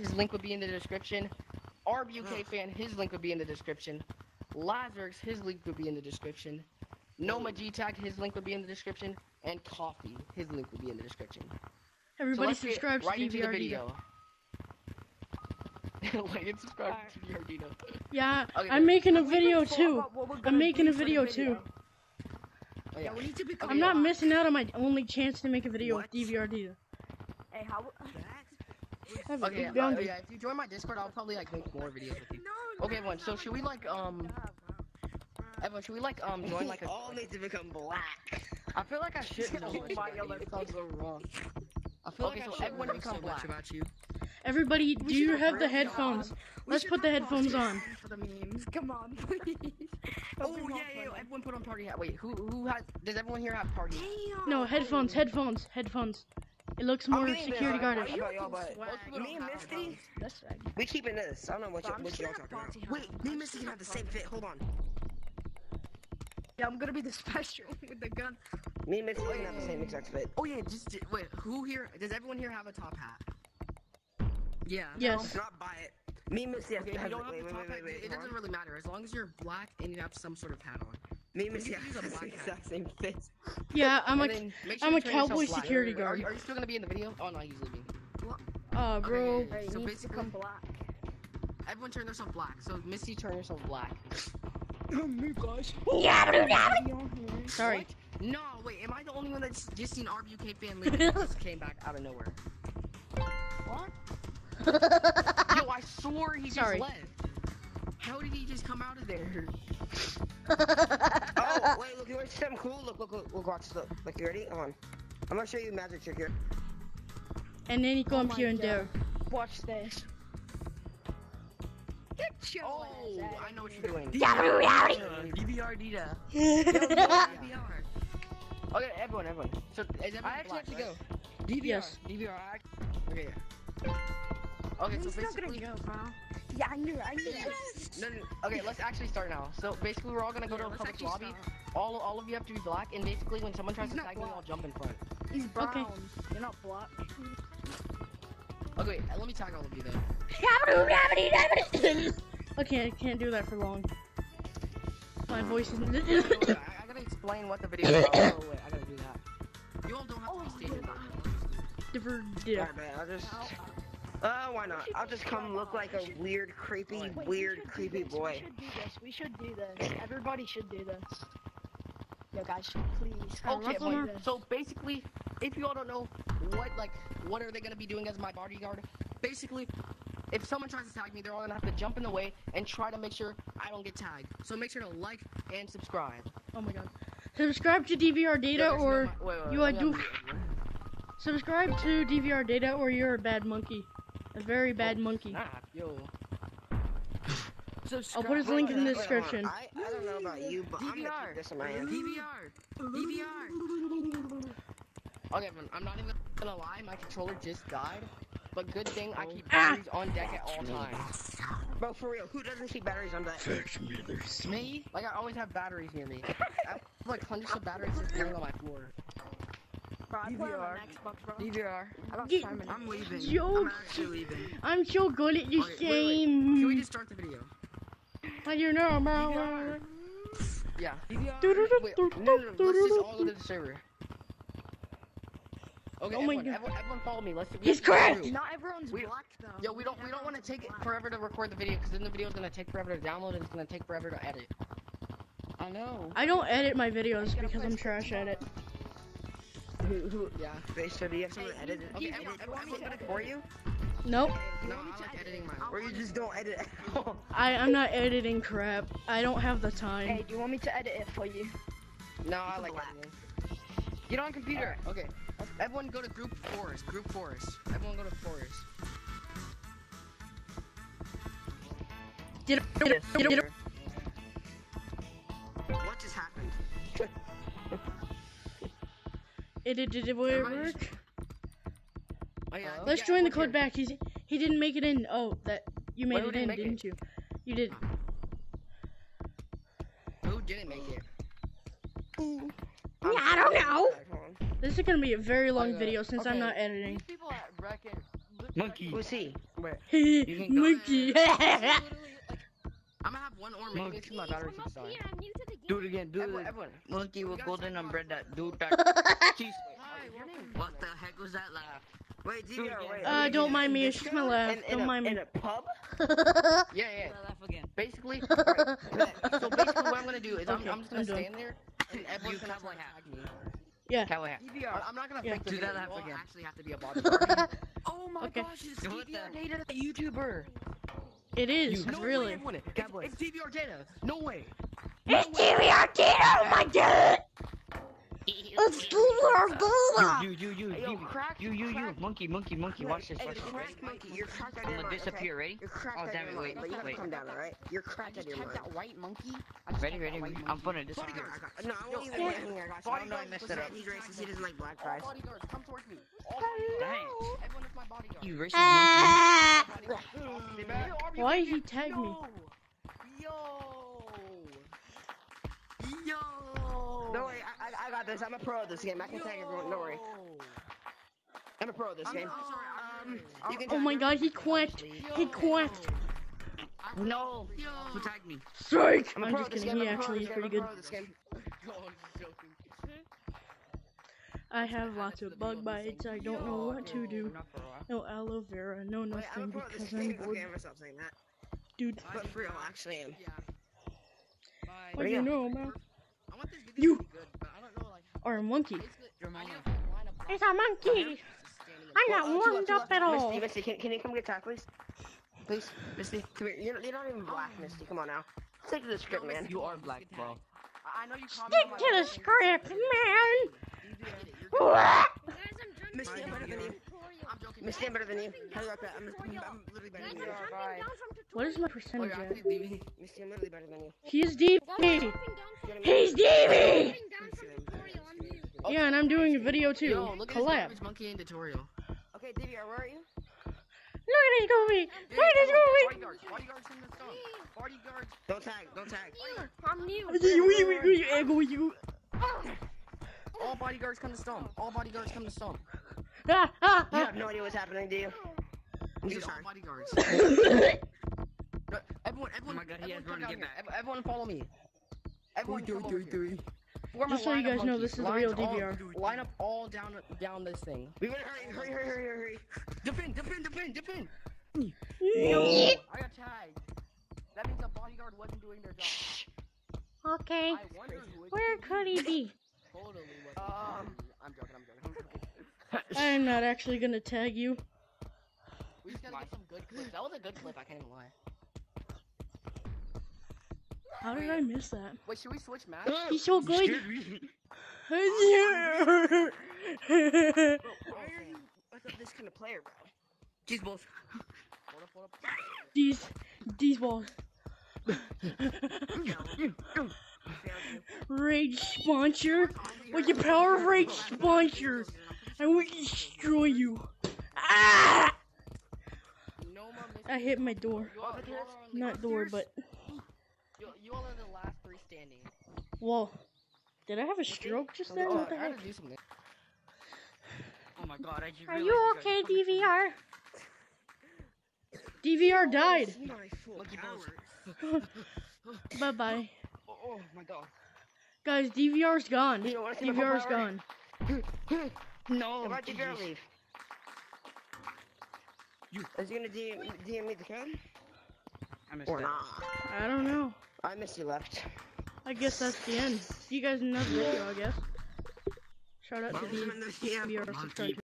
his link would be in the description. RBUK mm. fan, his link would be in the description. Lazarus, his link would be in the description. Noma mm. G Tag, his link would be in the description. And Coffee, his link would be in the description. Everybody let's get subscribe to right into the DVRD. video. like and subscribe to DVRD. Yeah, Okay, I'm making a We video can talk too. about what we're I'm making a for video too. Oh, Yeah, we need to. I'm not missing out on my only chance to make a video What? with DVRD. Hey, how? I have Okay, big uh, yeah, if you join my Discord, I'll probably like make more videos with you. No. Okay, everyone, so should we like um everyone should we like um join like a all need to become black. I feel like I should know. Oh my God, that sounds so wrong. I feel Okay, like I so should everyone know become so black. much about you. Everybody, do you have have the headphones? We Let's put the headphones on. For the memes, come on, please. Oh yeah, yeah, yeah, everyone put on party hat. Wait, who who has does everyone here have party? Damn. No, headphones, headphones, headphones. It looks more getting security this. guarded. I don't know about y'all, but Most people me and Misty. That's right. we keeping this. I don't know what, you, I'm what just y'all gonna talking about. Wait, me and Misty can have the same fit. Hold on. Yeah, I'm gonna be the special with the gun. Me and Misty oh, can have the same exact fit. Oh yeah, just wait. Who here? Does everyone here have a top hat? Yeah. Yes. Not buy it. Me and Misty have, Okay, have wait, the wait, top wait, hat, wait, wait. it doesn't really matter as long as you're black and you have some sort of hat on. Me and Misty have can use a the black hat. exact same fit. Yeah, I'm And a, sure I'm a cowboy black. security Are guard. you, are you still gonna be in the video? Oh no, he's leaving. uh, bro. Okay, Hey, so you become basically, black. everyone turn themselves black. So Misty, turn yourself black. Me guys. Sorry. What? No, wait. Am I the only one that's just seen RBUK fan leave? just came back out of nowhere. What? Yo, I swore he Sorry. just left. How did he just come out of there? Oh, wait, look, you want to see something cool? Look, look, look, look, watch, look. Look, you ready? Come on. I'm gonna show you a magic trick here. And then he oh comes my here and God. there. Watch this. Get your Oh, ass I know what you're doing. DVR, DVR, Deda. DVR. Okay, everyone, everyone. So, is everyone I actually black, have to right? go. DVR, Yes. DVR. Okay, yeah. Okay, so He's not gonna basically, go, bro. Yeah, I knew it. I knew it. no, no, okay, let's actually start now. So basically, we're all gonna go Yeah, to a let's public lobby. start. All, all of you have to be black, and basically, when someone tries He's to not tag me, black. I'll jump in front. He's brown. Okay. You're not black. Okay, wait, let me tag all of you then. Okay, I can't do that for long. My hmm. voice is. Wait, wait, wait, I, I gotta explain what the video is about. Oh, wait, I gotta do that. You all don't have to oh, be stated. Different. Yeah. Alright, man, I'll just. Uh, why not? I'll just come look like a weird, creepy, Wait, weird, should creepy boy. We should do this. We should do this. Everybody should do this. Yo, guys, please. Okay, Russell, wait, so basically, if you all don't know what like what are they gonna be doing as my bodyguard, basically, if someone tries to tag me, they're all gonna have to jump in the way and try to make sure I don't get tagged. So make sure to like and subscribe. Oh my god. Subscribe to DVR Deda there's no or mi- wait, wait, you wait, are let do. Subscribe to DVR Deda or you're a bad monkey. A very bad monkey. Yo. I'll put his link in the Wait, hold on. description. I, I don't know about you, but I'm gonna keep this in my hand. DVR. DVR. Okay, man, I'm not even gonna lie. My controller just died, but good thing I keep Ah. batteries on deck at all times. Bro, for real, who doesn't keep batteries on that? Me? Like I always have batteries near me. I have like hundreds of batteries just laying on my floor. Bro, I play on DVR. Xbox, bro. DVR. I got Get- Simon. I'm leaving. Yo. I'm actually leaving. I'm so good at this Okay, wait, wait. game. Can we just start the video? How do you know, bro? DVR. Yeah. DVR. Wait, no, no, no, let's just all go to the server. Okay, Oh my everyone, God. everyone, everyone follow me. Let's. we He's have to go correct. Not everyone's We- black though. Yo, we don't we don't want to take it forever to record the video because then the video's gonna take forever to download and it's gonna take forever to edit. I know. I don't edit my videos because I'm trash at it. Who, who, yeah. Wait, so do you have someone to edit it? Okay, DVR, everyone, you want everyone, me to edit For you? Nope. You No, want me I'm like editing mine. Or you just don't edit at all. I, I'm not editing crap. I don't have the time. Hey, do you want me to edit it for you? No, I like Black. editing. Get on computer. Okay. Everyone go to group forest. Group forest. Everyone go to forest. Get up, get up, get get What just happened? It did did it work? Oh yeah. Let's yeah, join the everyone code here. back. He's he didn't make it in. Oh, that you made Wait, it in, didn't make it? didn't you? You did. Who didn't make it? Yeah, I don't know. This is gonna be a very long oh, video since I'm not editing. Monkey. people at Reckon. Who's he? Wait. Hey, monkey. I'm gonna have one arm. Look. Maybe it's my battery should die. Do it again. Do Everyone, it. everyone. Monkey with golden umbrella. Do that. Jeez. Hi, your? What the heck was that laugh? Wait, Do it again. wait. Uh, don't mind me, it's just my laugh. In, in Don't a, mind me. In a pub? Yeah, Do yeah. that laugh again. Basically, alright, so basically what I'm gonna do is I'm, I'm just gonna I'm done. stand there and everyone's You gonna cowboy try to hat. me. Yeah. Cowboy hat. I- I'm not gonna Yeah. fake Do that laugh again. actually have to be a bodyguard. Oh my Okay. gosh, it's What DVR the- data, the YouTuber. It is, no way, really. everyone. It's, it's DVR deda. No way. It's DVR deda, oh my god! It's DVR deda! You, you, you, Hey, yo, you, you, you, you, monkey, monkey, monkey. Watch this, Hey, watch this. crack monkey, you're cracked I'm gonna mind, disappear. okay? Ready? You're cracked Oh, damn it, mind, wait, but you gotta wait. calm down, alright? You're cracked out of your mind. white monkey. I Ready, ready. I'm gonna disappear. Bodyguard, no, I won't even yeah. get here, guys. Bodyguard, no, I messed it up. He graces, he doesn't like black All guys. bodyguards, come towards me. All bodyguards. Dang. Everyone is my bodyguard. You racist monkey. Bodyguard. Why he tagged me? Yo. Yo. No, wait, I, I, I got this. I'm a pro at this game. I can tag everyone, don't worry. I'm a pro at this I'm, game. I'm sorry. I'm, You can Oh my god, he quacked. He quacked. No. Who tagged me? Strike! I'm a I'm just kidding, game. he I'm a pro actually is pretty good. pro at this game. I have lots of bug bites, I don't know what to do. Not for a while. No aloe vera, no Wait, I'm a nothing pro at this because I'm game. bored. Okay, I'm gonna stop saying that. Dude, But for real, I actually am. Yeah. Bye. what do you you know, man? I want this video You- to be good, but I don't know, like, Or a monkey. basically, Your I mama. need to line up It's a monkey! I'm not Well, uh, warmed left, two up left. at all. Misty, Misty, can, can you come get tagged, please? Please, Misty, come here. You're, you're not even black, Misty. Come on now. Stick to the script, man. You are black, bro. I I know you Stick commented on my to the script, but- man! You get it, you're good. What? Misty, I'm better than you. I'm joking. I'm better than you. How do you like that? I'm, I'm, I'm literally better than you. Bye. What is my Oh, percentage you're at? actually leaving? Misty, I'm literally better than you. He's DB! He's what DB! Oh. Yeah, and I'm doing a video too. Yo, look at this Collab. garbage monkey in tutorial. Okay, DVR, where are you? Look at this Goofy! Look at this Goofy! Bodyguards, bodyguards in the stone. Bodyguards. Don't tag, don't tag. I'm new. All bodyguards come to stone. All bodyguards come to stone. Ah, ah, You have no idea what's happening, do you? I'm so all sorry. bodyguards. No, everyone, everyone, my God, everyone, come down get here. Ev- Everyone follow me. Everyone come over here. Form a Just so you guys know, this is the Lines real all- Line up all down down this thing. We gotta hurry, hurry, hurry, hurry, hurry. Defend, defend, defend, defend. Yeet. I got tagged. That means a bodyguard wasn't doing their job. Okay, I wonder who it where could he be? totally was. Um, I'm joking, I'm joking, I'm not actually gonna tag you. We just gotta get some good clips. That was a good clip, I can't even lie. How did I miss that? Wait, should we switch uh, maps? He's so good. Bro, why are you this kind of player, bro? Jeez, balls. Hold up, hold up. these, these balls. Rage sponsor. With your power of rage sponsor. I will destroy you. Ah! No more mistakes. I hit my door. You all, you all are on the Not door, but You, you all are the last three standing. wall. Did I have a stroke just then? Oh, What the heck? Oh my god, I just Are you okay, DVR? DVR died. This is my full Monkey power. balls. Bye bye. Oh, oh my god. Guys, DVR's gone. You wanna see my full DVR's power? gone. No. Why'd DVR leave? You- Is he gonna DM, DM me the code? I missed Or that. not? I don't know. I missed you left. I guess that's the end. See you guys in another video, I guess. Shout out to the I the DM? DVR Monkey subscribers.